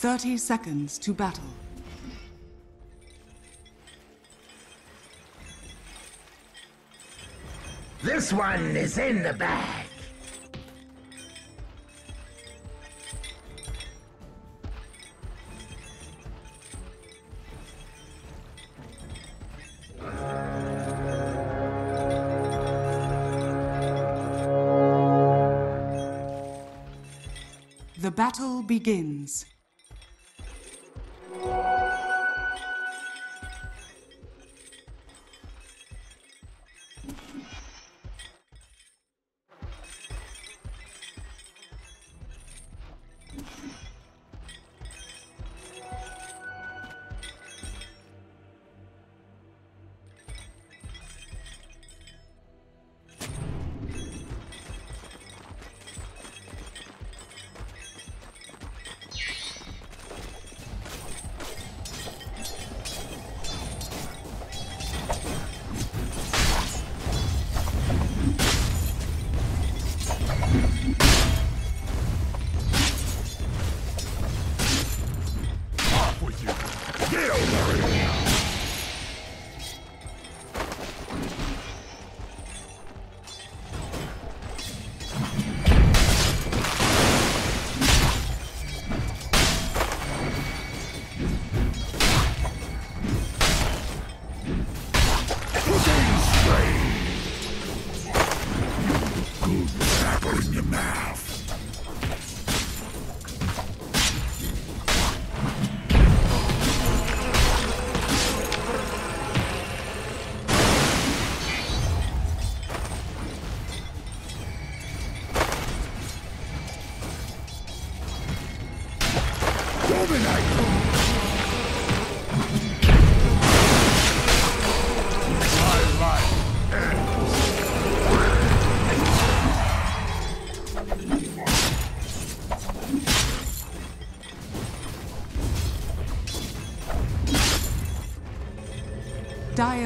30 seconds to battle. This one is in the bag. The battle begins.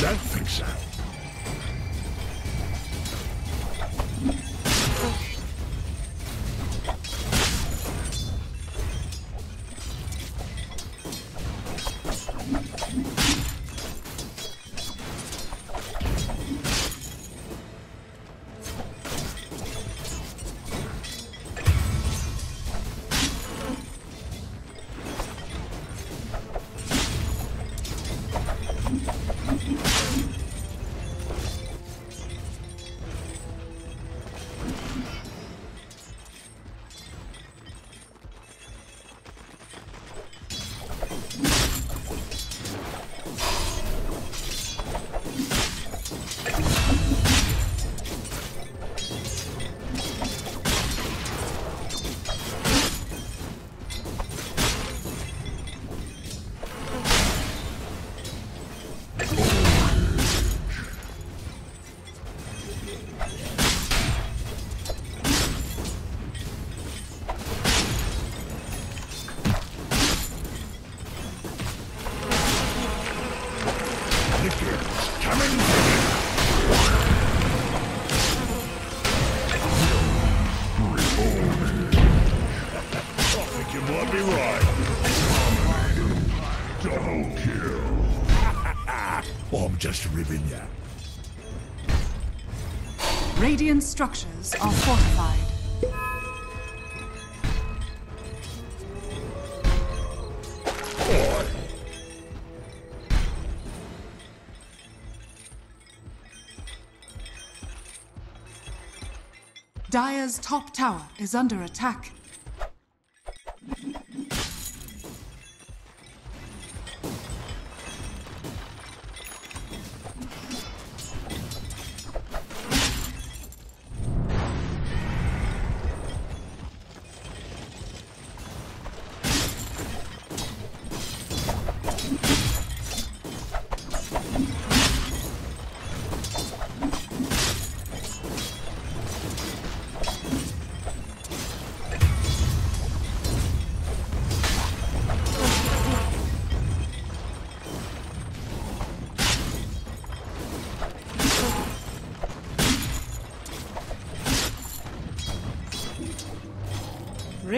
Don't think so. Structures are fortified. Dire's top tower is under attack.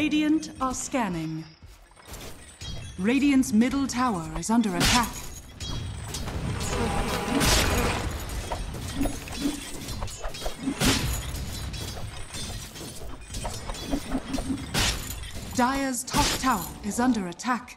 Radiant are scanning. Radiant's middle tower is under attack. Dire's top tower is under attack.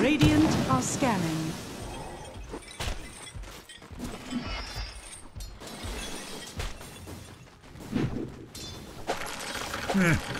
Radiant are scanning. who's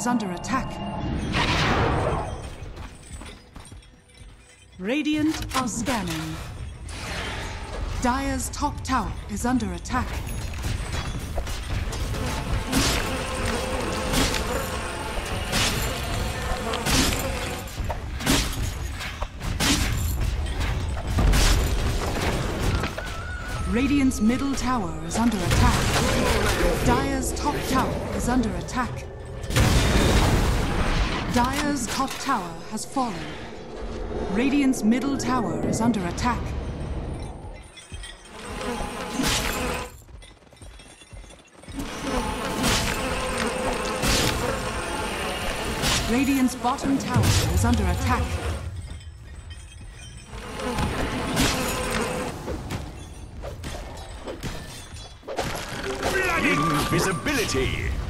Is under attack. Radiant are scanning. Dire's top tower is under attack. Radiant's middle tower is under attack. Dire's top tower is under attack. Dire's top tower has fallen. Radiant's middle tower is under attack. Radiant's bottom tower is under attack. Invisibility!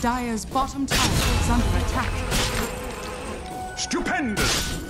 Dire's bottom tower is under attack. Stupendous!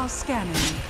Are scanning.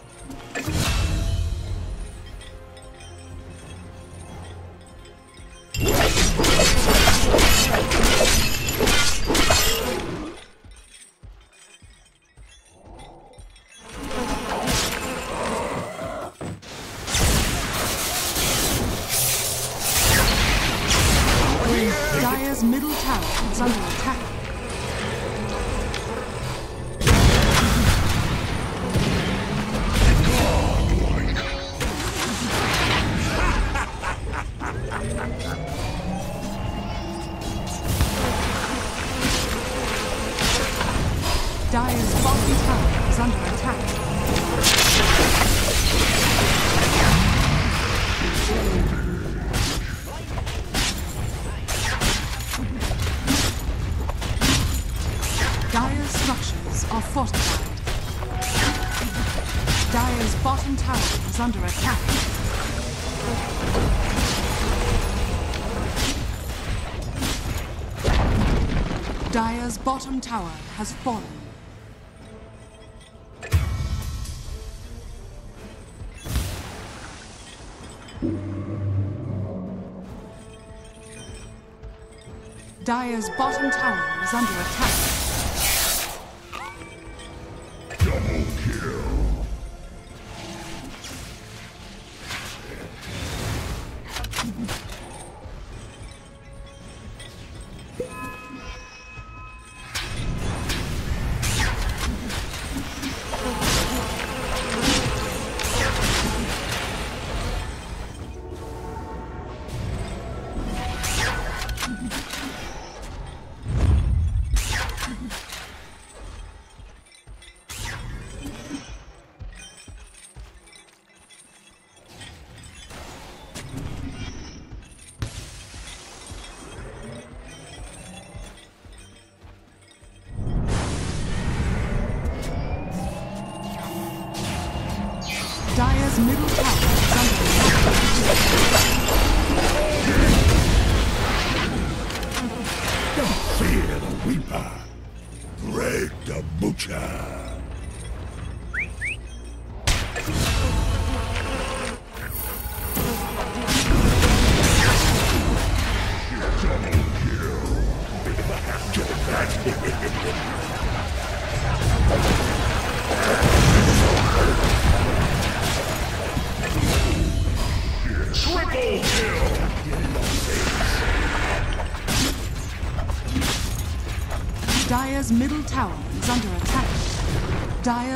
Dire's structures are fortified. Dire's bottom tower is under attack. Dire's bottom tower has fallen. Dire's bottom tower is under attack. Middle tower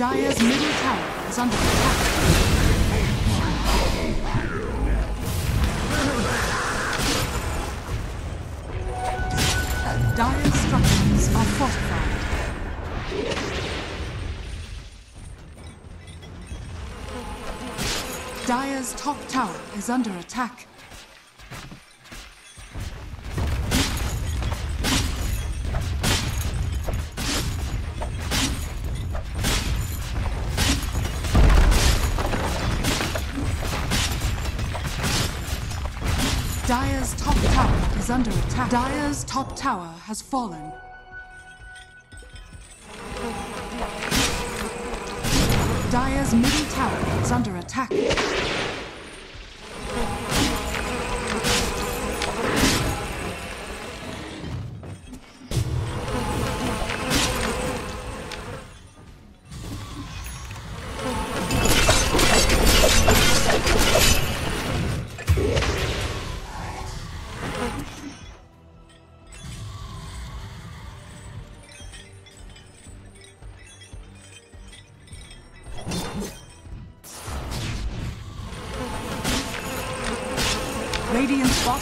Dire's middle tower is under attack. Dire's structures are fortified. Dire's top tower is under attack. Attack. Dire's top tower has fallen.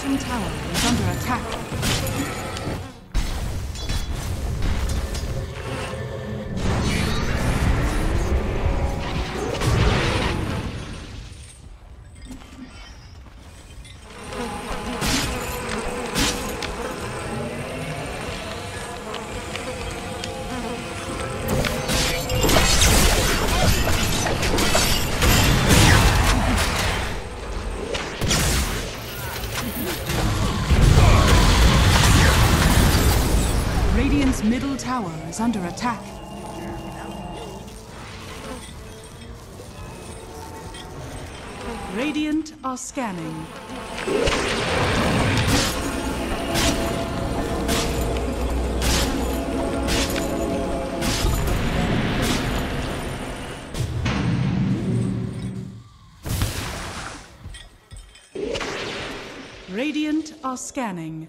Bottom tower is under attack. Radiant are scanning. Radiant are scanning.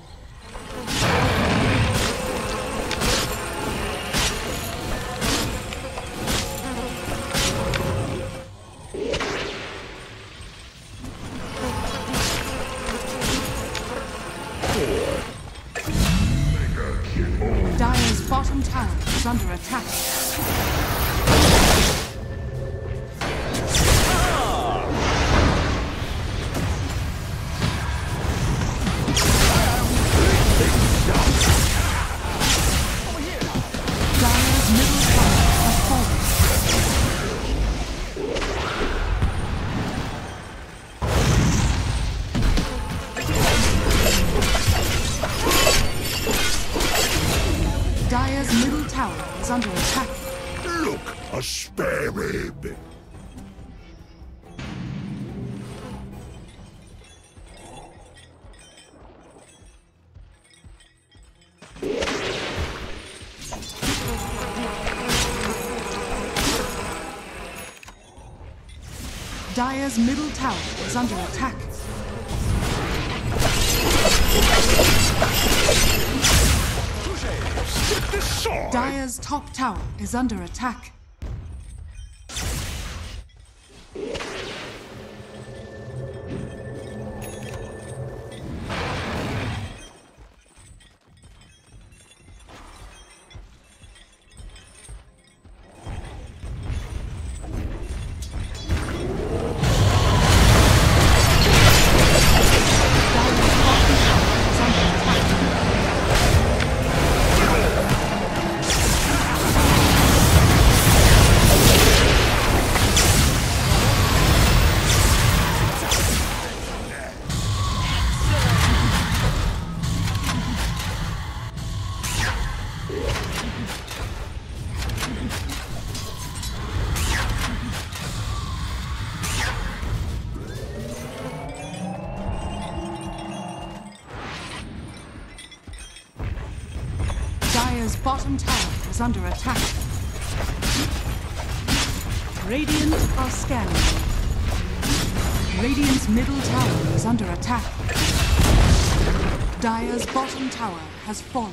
tower is under attack. Dire's top tower is under attack. has fallen.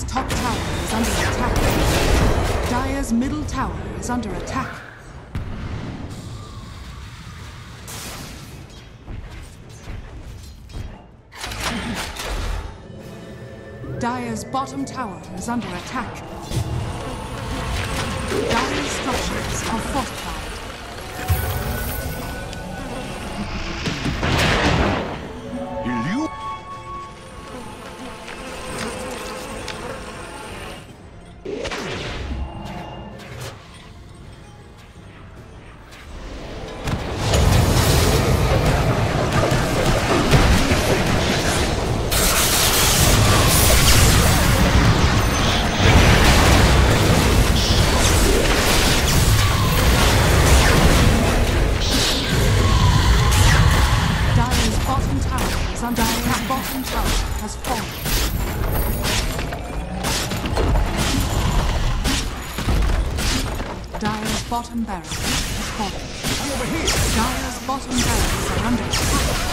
Radiant's top tower is under attack. Dire's middle tower is under attack. Dire's bottom tower is under attack. Dire's structures are fortified. Bottom tower has fallen. Dire's bottom barracks has fallen. Dire's bottom barracks are under attack.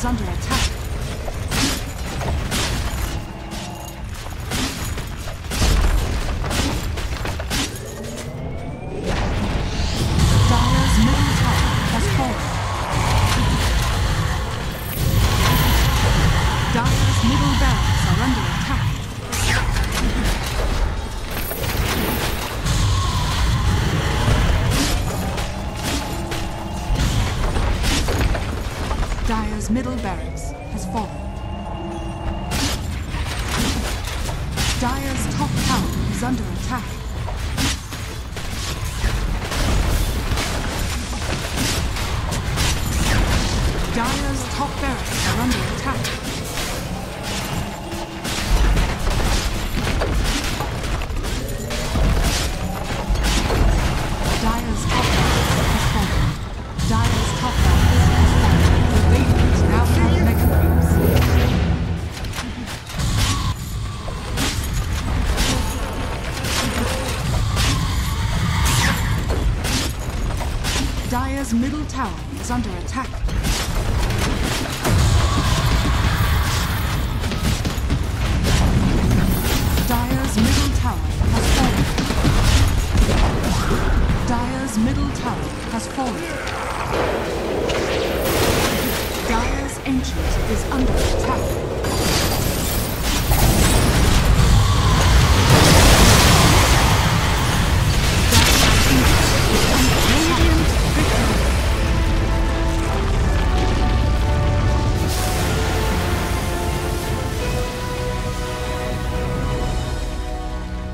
Is under attack. Dire's middle tower is under attack. Dire's middle tower has fallen. Dire's middle tower has fallen. Dire's ancient is under attack.